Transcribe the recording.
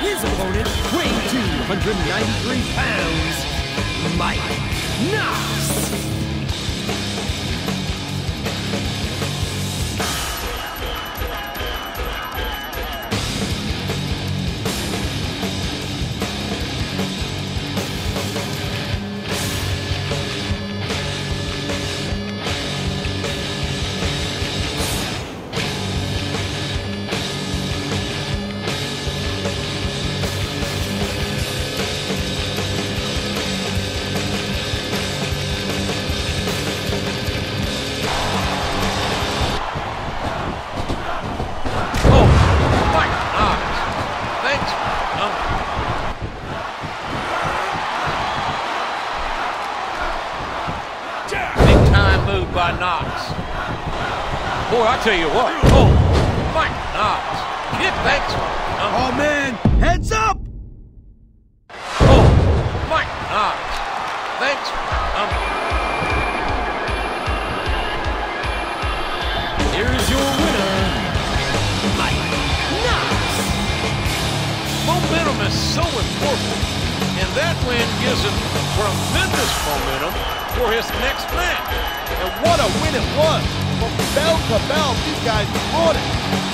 His opponent, weighing 293 pounds, Mike big time move by Knox. Boy, I tell you what. Oh, Mike Knox. Kid, thanks. Um, Oh man, heads up! oh, Mike Knox. Thanks. Um, Here's your winner, Mike Knox. momentum is so important, and that win gives him tremendous momentum for his next match. And what a win it was! From bell to bell, these guys brought it.